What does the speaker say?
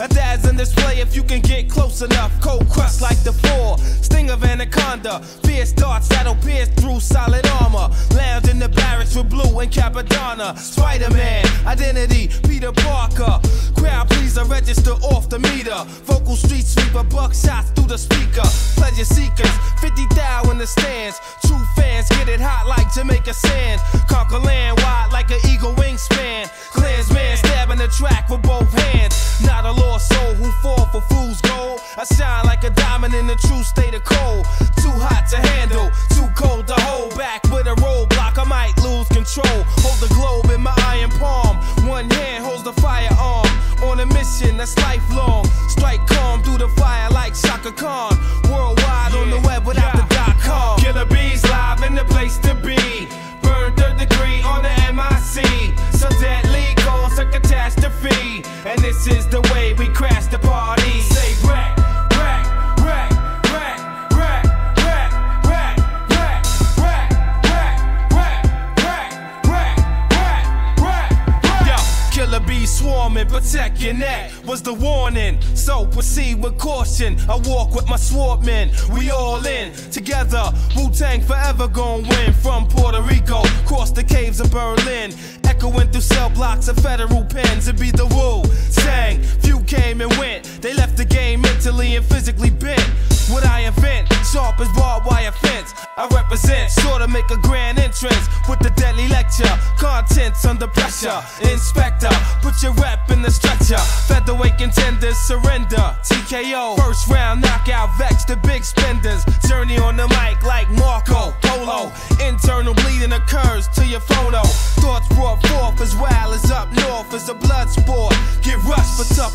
A dazzling display if you can get close enough. Cold crust like the floor. sting of anaconda. Fierce darts that'll pierce through solid armor. Lounge in the barracks with blue and Cappadonna. Spider Man, identity, Peter Parker. Crowd pleaser, register off the meter. Vocal street sweeper, buckshots through the speaker. Pleasure seekers, 50 thou in the stands. True fans get it hot like Jamaica sand. Conquer land wide like an eagle wingspan. Clansman stabbing the track with both hands. I shine like a diamond in the true state of cold. Too hot to handle, too cold to hold back with a roadblock. I might lose control. Hold the globe in my iron palm. One hand holds the firearm. On a mission that's lifelong. Strike calm through the fire like Chaka Khan. Worldwide on the web without the dot com. Killer bees live in the place to be. Burn third degree on the MIC. So deadly cause a catastrophe. And this is the way we crash the party. Say rack, swarming, protect your neck was the warning. So proceed with caution. I walk with my swordmen. We all in together. Wu Tang forever gon' win. From Puerto Rico, cross the caves of Berlin. Echoing through cell blocks of federal pens. It be the Wu Tang. Few came and went. They left the game mentally and physically bent. I represent, sure to make a grand entrance with the deadly lecture. Contents under pressure, Inspectah, put your rep in the stretcher. Featherweight contenders surrender, TKO. First round knockout, vex the big spenders. Journey on the mic like Marco Polo. Internal bleeding occurs to your photo. Thoughts brought forth as well as up north as a blood sport. Get rushed for tough